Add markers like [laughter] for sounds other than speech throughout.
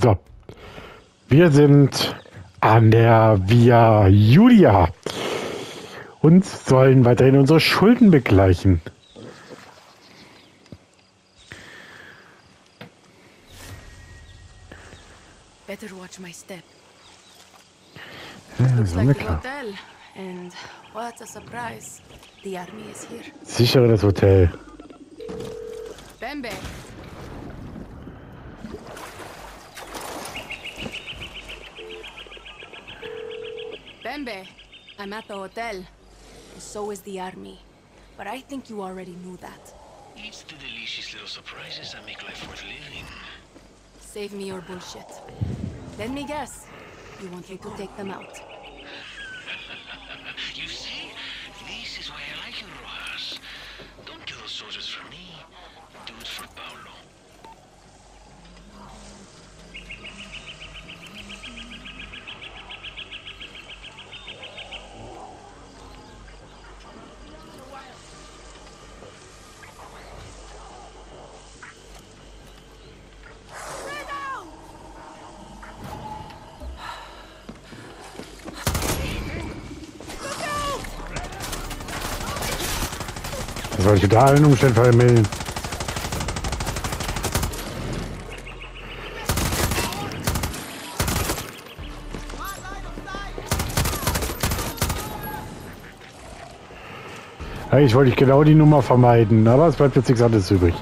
So. Wir sind an der Via Julia und sollen weiterhin unsere Schulden begleichen. Better watch my step. Ja, das Looks war mir like the klar. hotel. And what a surprise. The army is here. Sichere das Hotel. Bembe! Bembe! I'm at the hotel. And so is the army. But I think you already knew that. It's the delicious little surprises that make life worth living. Save me your bullshit. Let me guess. You want me to take them out. Das soll ich unter allen Umständen vermelden. Eigentlich wollte ich genau die Nummer vermeiden, aber es bleibt jetzt nichts anderes übrig.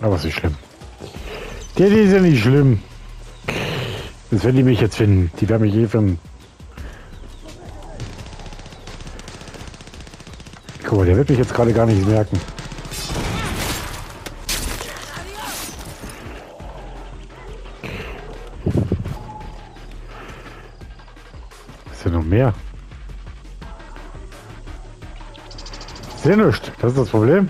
Aber ist nicht schlimm. Der, die ist ja nicht schlimm. Das werden die mich jetzt finden. Die werden mich eh finden. Guck mal, der wird mich jetzt gerade gar nicht merken. Ist ja noch mehr. Sehr nichts. Das ist das Problem.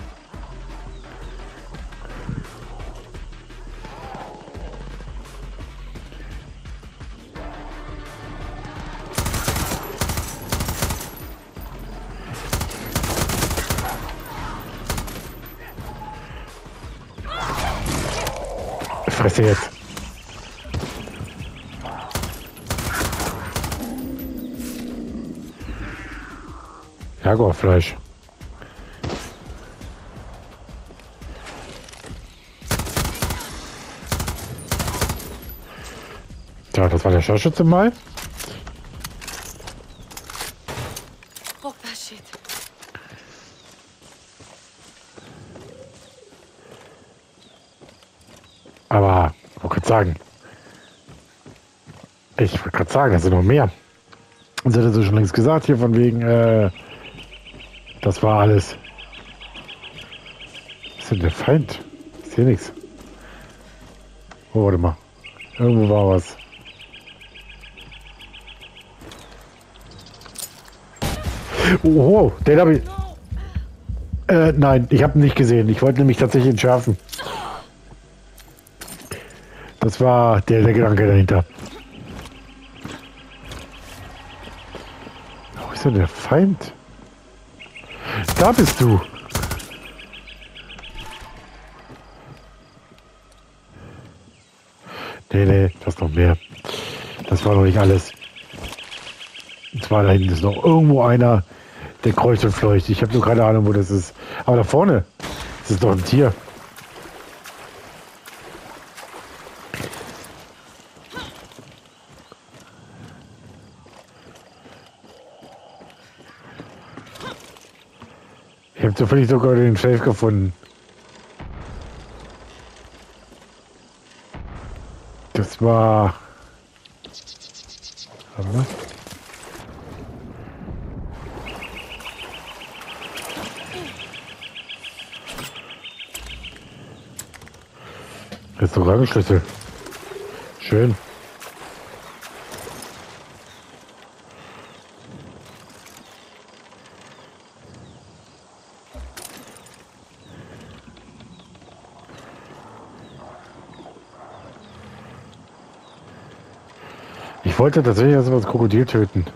Fresse jetzt. Jaguarfleisch. Tja, das war der Scharfschütze mal. Fuck that shit. Aber, ich wollte gerade sagen. Ich wollte gerade sagen, es sind noch mehr. Sie hat es schon längst gesagt, hier von wegen, äh, das war alles. Was ist denn der Feind? Ich sehe nichts. Oh, warte mal. Irgendwo war was. Oh, den habe ich. Äh, nein, ich habe ihn nicht gesehen. Ich wollte nämlich tatsächlich entschärfen. Das war der, der Gedanke dahinter. Wo ist denn der Feind? Da bist du. Nee, nee, das ist noch mehr. Das war noch nicht alles. Und zwar da hinten ist noch irgendwo einer, der kreuzt und fleucht. Ich habe nur keine Ahnung, wo das ist. Aber da vorne, das ist doch ein Tier. Ich habe zufällig sogar den Safe gefunden. Das war. Mal. Restaurantschlüssel. Schön. Ich wollte tatsächlich erstmal das Krokodil töten.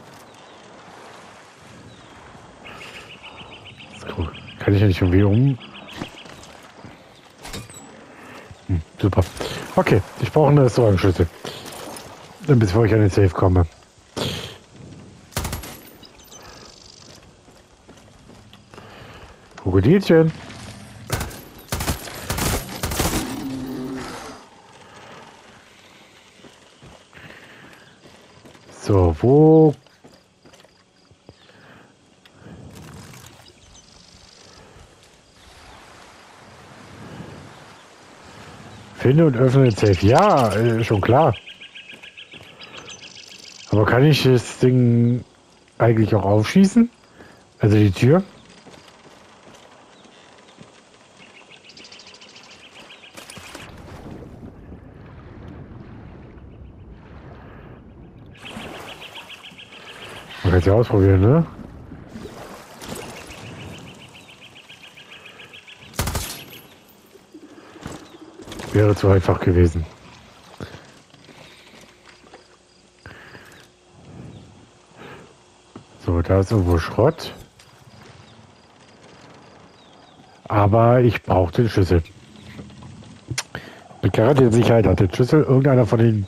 Kann ich ja nicht irgendwie um. Hm, super. Okay, ich brauche eine Restaurantschlüssel. Bevor ich an den Safe komme. Krokodilchen. So, wo? Finde und öffne den Safe. Ja, äh, schon klar. Aber kann ich das Ding eigentlich auch aufschießen? Also die Tür? Ja ausprobieren, ne? Wäre zu einfach gewesen. So, da ist irgendwo Schrott. Aber ich brauche den Schlüssel. Mit garantierter Sicherheit hat den Schlüssel irgendeiner von den,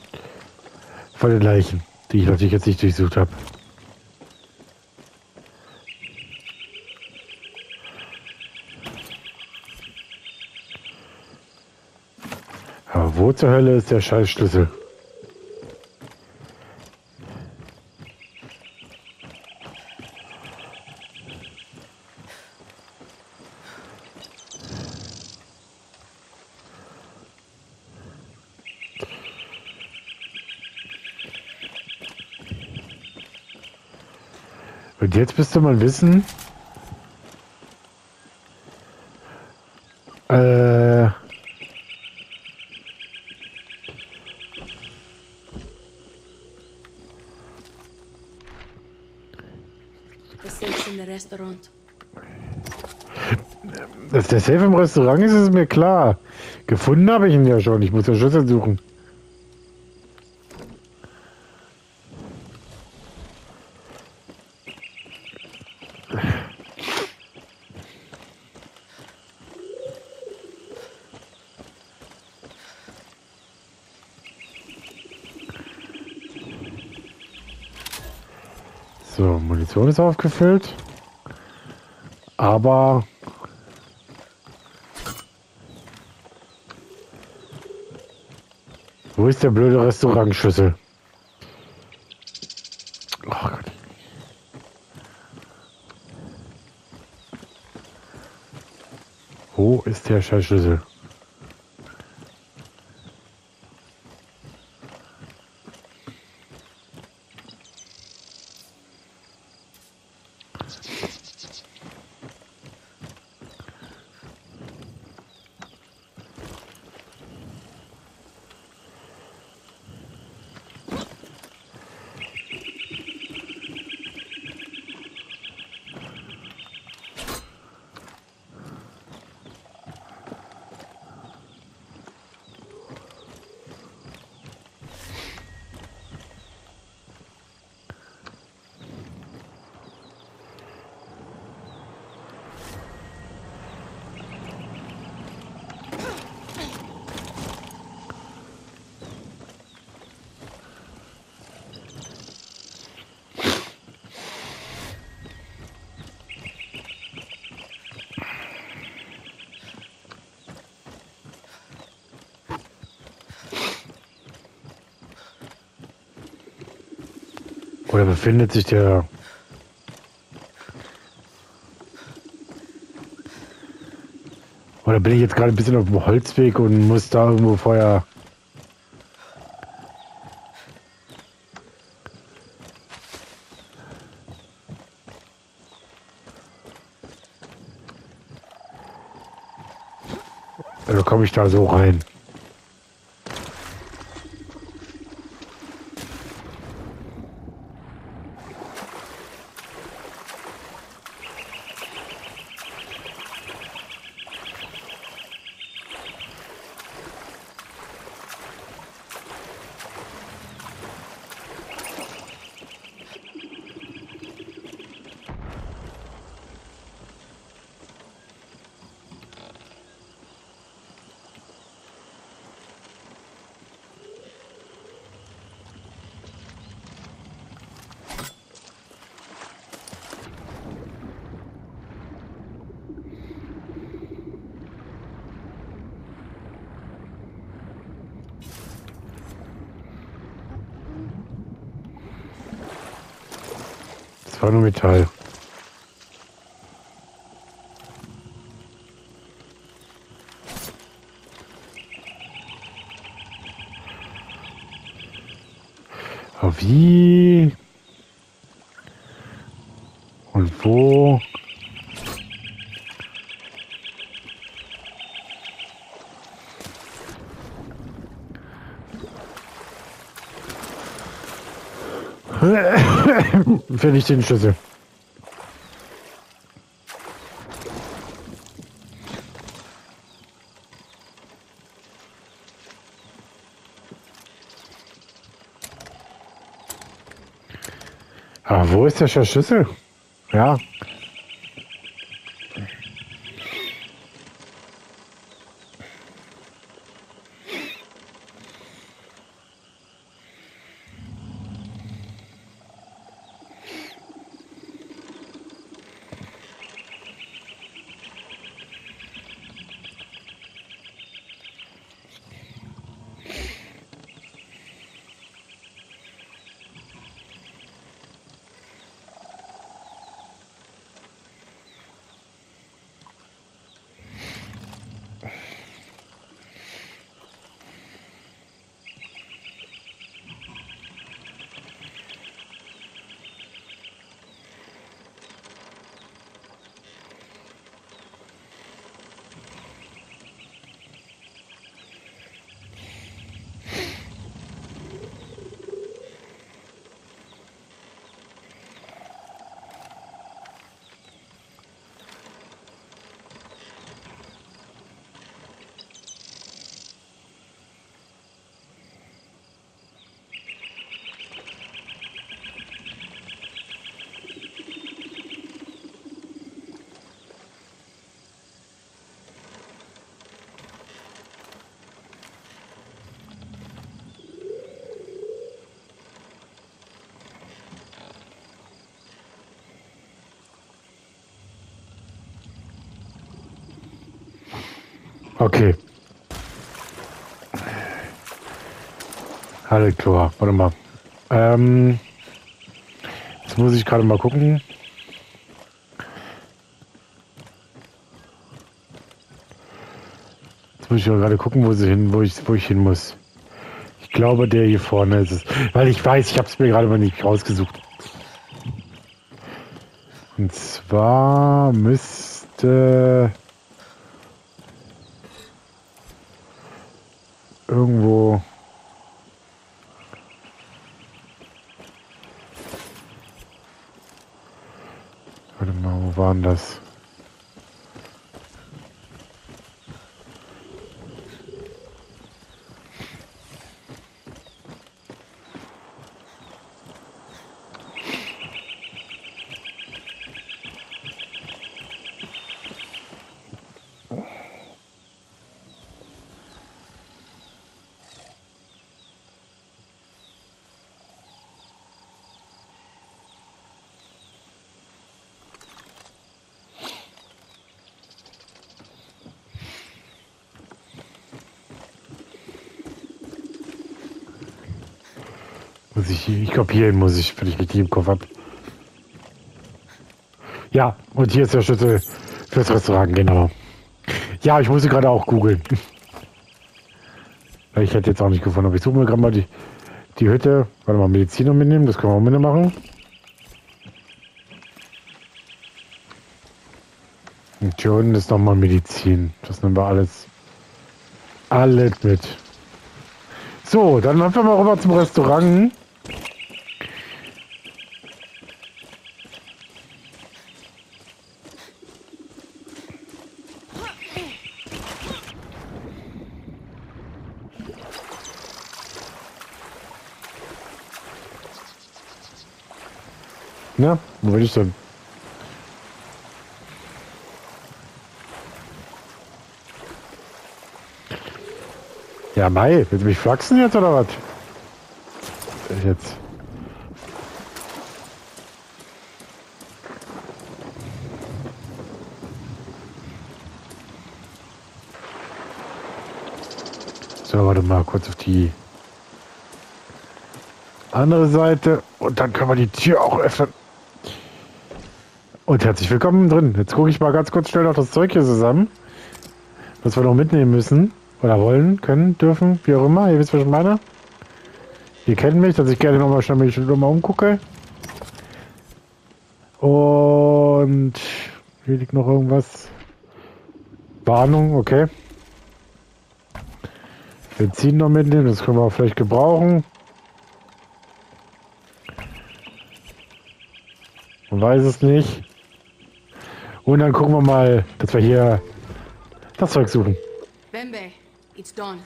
von den Leichen, die ich natürlich jetzt nicht durchsucht habe. Aber zur Hölle ist der scheiß Schlüssel? Und jetzt müsste man wissen, äh, The safe's in the restaurant. dass der Safe im Restaurant ist, ist mir klar. Gefunden habe ich ihn ja schon. Ich muss den Schlüssel suchen. So, Munition ist aufgefüllt. Aber Wo ist der blöde Restaurantschlüssel? Oh Gott. Wo ist der Scheißschlüssel? Oder befindet sich der... Oder bin ich jetzt gerade ein bisschen auf dem Holzweg und muss da irgendwo vorher... Oder komme ich da so rein? War nur Metall. Aber wie? Und wo? Finde ich den Schlüssel. Aber wo ist der Schlüssel? Ja. Okay. Alles klar, warte mal. Ähm, jetzt muss ich gerade mal gucken. Jetzt muss ich gerade gucken, wo, sie hin, wo, ich, wo ich hin muss. Ich glaube, der hier vorne ist es. Weil ich weiß, ich habe es mir gerade mal nicht rausgesucht. Und zwar müsste... irgendwo Warte mal, wo waren das? Muss ich, ich glaube, hierhin muss ich, wenn ich richtig im Kopf habe. Ja, und hier ist der Schlüssel fürs Restaurant, genau. Ja, ich musste gerade auch googeln. Ich hätte jetzt auch nicht gefunden, aber ich suche mir gerade mal die, die Hütte. Warte mal, Medizin noch mitnehmen, das können wir auch mitmachen. Und hier unten ist nochmal Medizin. Das nehmen wir alles. Alles mit. So, dann einfach mal rüber zum Restaurant. Na, wo bin ich denn? Ja, Mai, willst du mich flachsen jetzt oder was? Jetzt. So, warte mal kurz auf die andere Seite und dann können wir die Tür auch öffnen. Und herzlich willkommen drin. Jetzt gucke ich mal ganz kurz schnell noch das Zeug hier zusammen. Was wir noch mitnehmen müssen. Oder wollen, können, dürfen, wie auch immer. Ihr wisst, was ich meine. Ihr kennt mich, dass ich gerne nochmal schnell mich noch mal umgucke. Und hier liegt noch irgendwas. Warnung, okay. Benzin noch mitnehmen, das können wir vielleicht gebrauchen. Man weiß es nicht. Und dann gucken wir mal, dass wir hier das Zeug suchen. Bembe, it's done.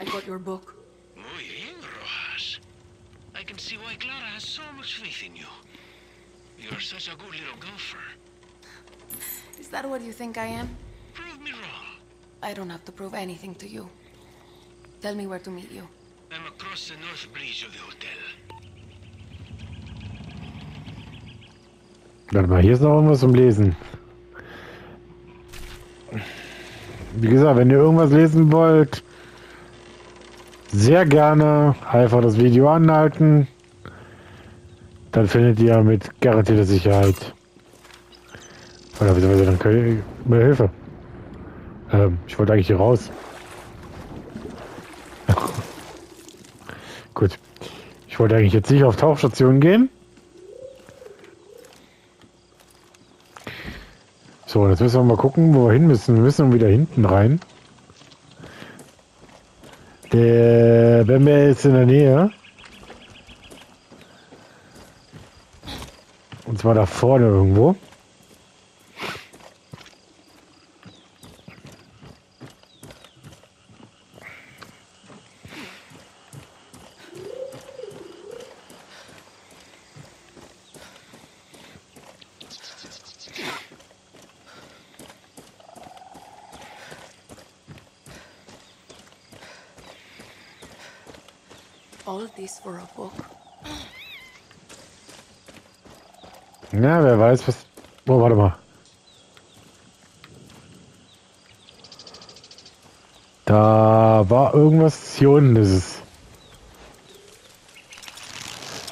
I got your book. Muy bien, Rojas. I can see why Clara has so much faith in you. You're such a good little golfer. Is that what you think I am? Prove me wrong. I don't have to prove anything to you. Tell me where to meet you. I'm across the north bridge of the hotel. Warte mal, hier ist noch irgendwas zum Lesen. Wie gesagt, wenn ihr irgendwas lesen wollt, sehr gerne einfach das Video anhalten. Dann findet ihr mit garantierter Sicherheit. Oder beziehungsweise dann könnt ihr mehr Hilfe. Ähm, ich wollte eigentlich hier raus. [laughs] Gut. Ich wollte eigentlich jetzt nicht auf Tauchstation gehen. So, jetzt müssen wir mal gucken, wo wir hin müssen. Wir müssen wieder hinten rein. Der Bembe ist in der Nähe. Und zwar da vorne irgendwo. All this for a book. Ja, wer weiß, was. Oh, warte mal. Da war irgendwas. Hier unten ist es.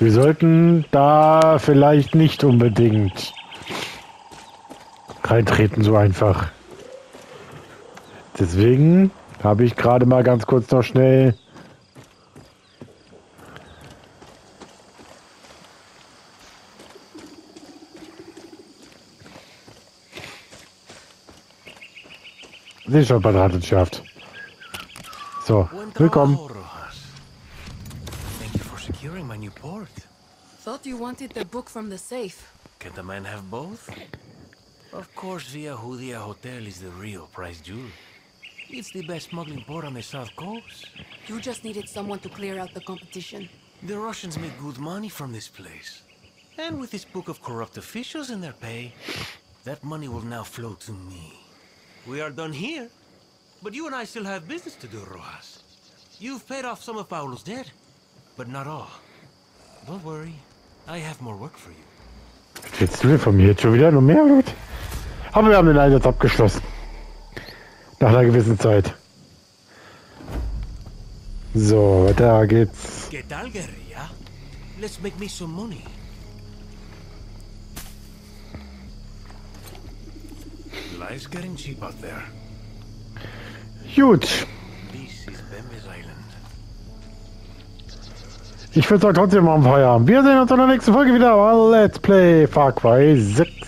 Wir sollten da vielleicht nicht unbedingt reintreten, so einfach. Deswegen habe ich gerade mal ganz kurz noch schnell Sie schon Paratenschaft. So, Buen willkommen. Thank you for securing my new port. Thought you wanted the book from the safe. Can the man have both? Of course, Via Judia Hotel is the real prize jewel. It's the best smuggling port on the south coast. You just needed someone to clear out the competition. The Russians make good money from this place. And with this book of corrupt officials in their pay, that money will now flow to me. We are done here, but you and I still have business to do, Rojas. You've paid off some of Paulo's debt, but not all. Don't worry, I have more work for you. Jetzt du von mir jetzt schon wieder noch mehr Blut. Aber wir haben den Einsatz abgeschlossen. Nach einer gewissen Zeit. So, da geht's. ¿Qué tal, guerrilla? Let's make me some money. Life's getting cheap out there. Gut. Ich würde sagen, trotzdem machen Feierabend. Wir sehen uns in der nächsten Folge wieder. Let's Play Far Cry 6.